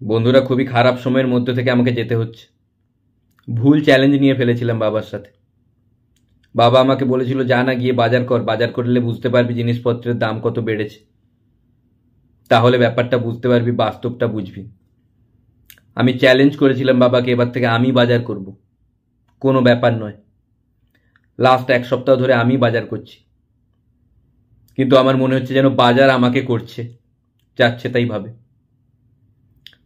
বন্ধুরা, খুবই খারাপ সময়ের মধ্যে থেকে আমাকে যেতে হচ্ছে। ভুল চ্যালেঞ্জ নিয়ে ফেলেছিলাম বাবার সাথে। বাবা আমাকে বলেছিল, যা না গিয়ে বাজার কর, বাজার করলে বুঝতে পারবি জিনিসপত্রের দাম কত বেড়েছে। তাহলে ব্যাপারটা বুঝতে পারবি, বাস্তবটা বুঝবি। আমি চ্যালেঞ্জ করেছিলাম বাবাকে, এবার থেকে আমি বাজার করব। কোনো ব্যাপার নয়। লাস্ট এক সপ্তাহ ধরে আমি বাজার করছি। কিন্তু আমার মনে হচ্ছে যেন বাজার আমাকে করছে, যাচ্ছে তাই ভাবে।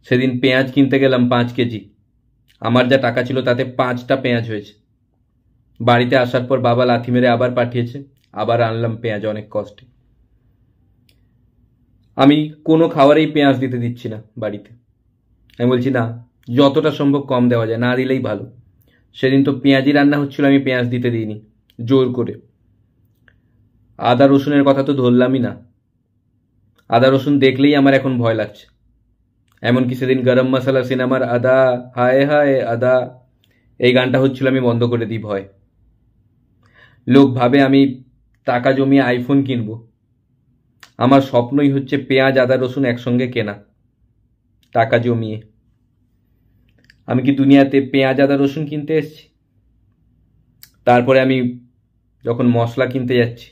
সেদিন পেঁয়াজ কিনতে গেলাম পাঁচ কেজি। আমার যা টাকা ছিল তাতে পাঁচটা পেঁয়াজ হয়েছে। বাড়িতে আসার পর বাবা লাথি মেরে আবার পাঠিয়েছে, আবার আনলাম পেঁয়াজ অনেক কষ্টে। আমি কোনো খাবারেই পেঁয়াজ দিতে দিচ্ছি না বাড়িতে। আমি বলছি, না, যতটা সম্ভব কম দেওয়া যায়, না দিলেই ভালো। সেদিন তো পেঁয়াজি রান্না হচ্ছিল, আমি পেঁয়াজ দিতে দিইনি, জোর করে। আদা রসুনের কথা তো ধরলামই না। আদা রসুন দেখলেই আমার এখন ভয় লাগছে। এমনকি সেদিন গরম মশলা সিনেমার আদা, হায় হায় আদা, এই গানটা হচ্ছিল আমি বন্ধ করে দিই ভয়। লোক ভাবে আমি টাকা জমিয়ে আইফোন কিনব। আমার স্বপ্নই হচ্ছে পেঁয়াজ, আদা, রসুন একসঙ্গে কেনা, টাকা জমিয়ে। আমি কি দুনিয়াতে পেঁয়াজ, আদা, রসুন কিনতে এসেছি? তারপরে আমি যখন মশলা কিনতে যাচ্ছি,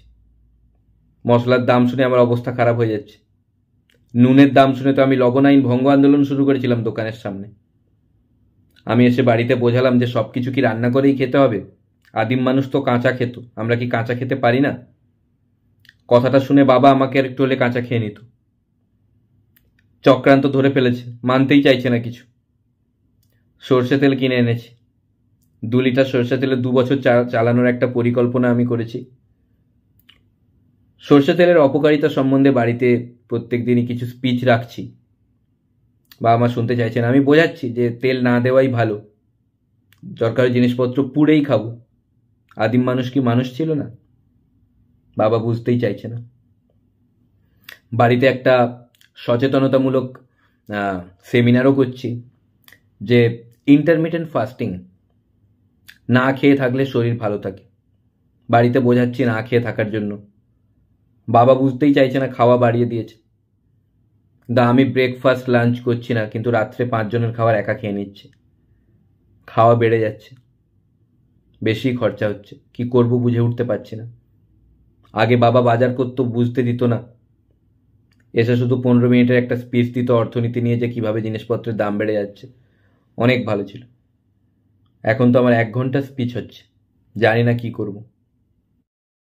মশলার দাম শুনে আমার অবস্থা খারাপ হয়ে যাচ্ছে। নুনের দাম শুনে তো আমি লবণ আইন ভঙ্গ আন্দোলন শুরু করেছিলাম দোকানের সামনে। আমি এসে বাড়িতে বোঝালাম যে সব কিছু কি রান্না করেই খেতে হবে? আদিম মানুষ তো কাঁচা খেত, আমরা কি কাঁচা খেতে পারি না? কথাটা শুনে বাবা আমাকে আর একটু হলে কাঁচা খেয়ে নিত। চক্রান্ত ধরে ফেলেছে, মানতেই চাইছে না কিছু। সর্ষে তেল কিনে এনেছি। দু লিটার সর্ষে তেলে দু বছর চালানোর একটা পরিকল্পনা আমি করেছি। সর্ষে তেলের অপকারিতা সম্বন্ধে বাড়িতে প্রত্যেক দিনই কিছু স্পিচ রাখছি। বা আমার শুনতে চাইছেন, আমি বোঝাচ্ছি যে তেল না দেওয়াই ভালো। দরকারি জিনিসপত্র পুড়েই খাব। আদিম মানুষ কি মানুষ ছিল না? বাবা বুঝতেই চাইছে না। বাড়িতে একটা সচেতনতামূলক সেমিনারও করছি যে ইন্টারমিডিয়েন্ট ফাস্টিং না খেয়ে থাকলে শরীর ভালো থাকে। বাড়িতে বোঝাচ্ছি না খেয়ে থাকার জন্য। বাবা বুঝতেই চাইছে না, খাওয়া বাড়িয়ে দিয়েছে। দা আমি ব্রেকফাস্ট লাঞ্চ করছি না, কিন্তু রাত্রে পাঁচজনের খাবার একা খেয়ে নিচ্ছে। খাওয়া বেড়ে যাচ্ছে। বেশি খরচা হচ্ছে। কি করব বুঝে উঠতে পারছি না। আগে বাবা বাজার করতো, বুঝতে দিত না। এসে শুধু পনেরো মিনিটের একটা স্পিচ দিত অর্থনীতি নিয়ে যে কীভাবে জিনিসপত্রের দাম বেড়ে যাচ্ছে। অনেক ভালো ছিল। এখন তো আমার এক ঘণ্টা স্পিচ হচ্ছে। জানি না কি করব।